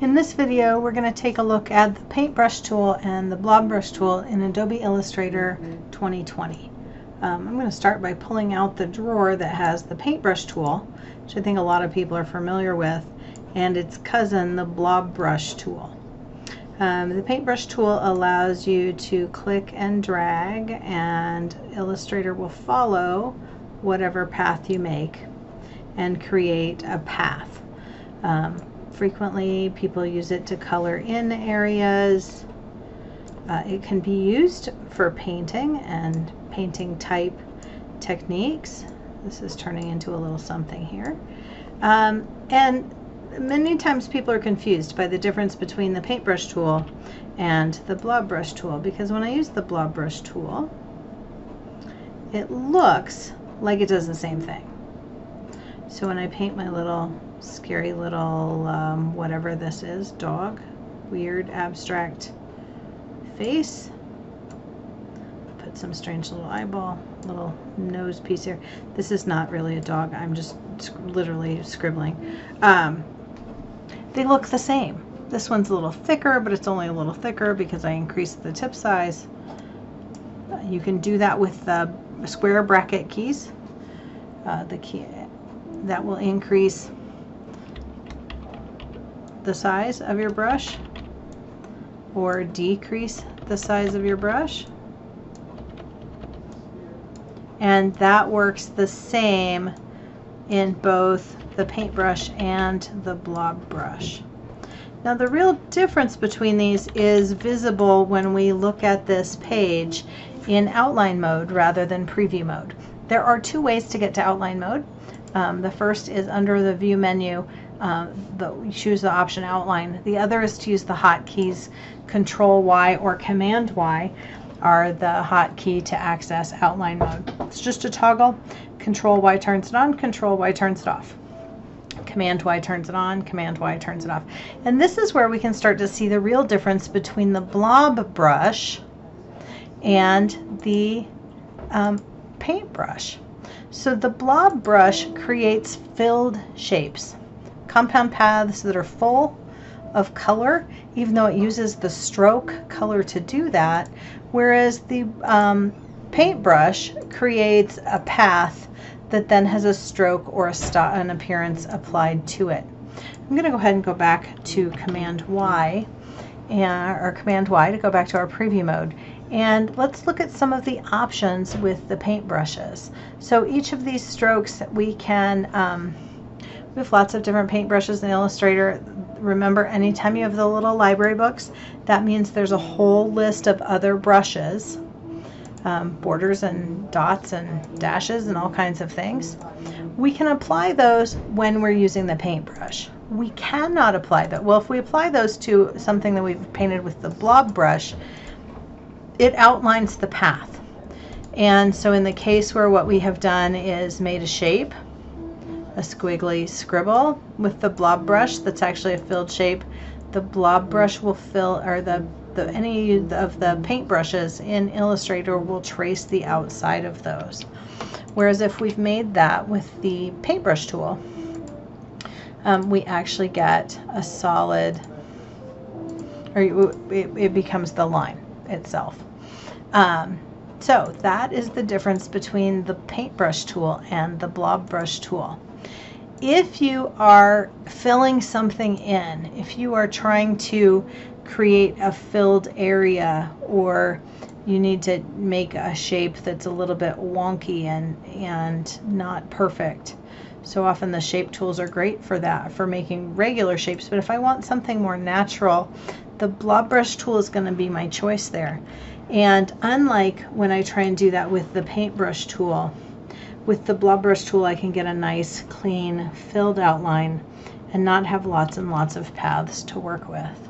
In this video, we're going to take a look at the paintbrush tool and the blob brush tool in Adobe Illustrator 2020. Um, I'm going to start by pulling out the drawer that has the paintbrush tool, which I think a lot of people are familiar with, and its cousin, the blob brush tool. Um, the paintbrush tool allows you to click and drag and Illustrator will follow whatever path you make and create a path. Um, frequently people use it to color in areas. Uh, it can be used for painting and painting type techniques. This is turning into a little something here. Um, and many times people are confused by the difference between the paintbrush tool and the blob brush tool because when I use the blob brush tool it looks like it does the same thing. So when I paint my little scary little um, whatever this is, dog, weird abstract face. Put some strange little eyeball, little nose piece here. This is not really a dog. I'm just literally scribbling. Um, they look the same. This one's a little thicker, but it's only a little thicker because I increased the tip size. You can do that with the square bracket keys. Uh, the key that will increase the size of your brush or decrease the size of your brush. And that works the same in both the paintbrush and the blob brush. Now the real difference between these is visible when we look at this page in outline mode rather than preview mode. There are two ways to get to outline mode. Um, the first is under the view menu uh, the, choose the option outline. The other is to use the hotkeys Control Y or Command Y are the hotkey to access outline mode. It's just a toggle. Control Y turns it on, Control Y turns it off. Command Y turns it on, Command Y turns it off. And this is where we can start to see the real difference between the blob brush and the um, paintbrush. So the blob brush creates filled shapes compound paths that are full of color, even though it uses the stroke color to do that, whereas the um, paintbrush creates a path that then has a stroke or a an appearance applied to it. I'm going to go ahead and go back to Command Y, and, or Command Y to go back to our preview mode. And let's look at some of the options with the paintbrushes. So each of these strokes we can um, have lots of different paintbrushes in Illustrator. Remember, anytime you have the little library books, that means there's a whole list of other brushes, um, borders and dots and dashes and all kinds of things. We can apply those when we're using the paintbrush. We cannot apply that. Well, if we apply those to something that we've painted with the blob brush, it outlines the path. And so in the case where what we have done is made a shape, a squiggly scribble with the blob brush that's actually a filled shape. The blob brush will fill, or the, the any of the paint brushes in Illustrator will trace the outside of those. Whereas if we've made that with the paintbrush tool, um, we actually get a solid, or it, it becomes the line itself. Um, so that is the difference between the paintbrush tool and the blob brush tool if you are filling something in, if you are trying to create a filled area or you need to make a shape that's a little bit wonky and, and not perfect. So often the shape tools are great for that, for making regular shapes. But if I want something more natural, the blob brush tool is going to be my choice there. And unlike when I try and do that with the paintbrush tool, with the blob brush tool, I can get a nice, clean, filled outline and not have lots and lots of paths to work with.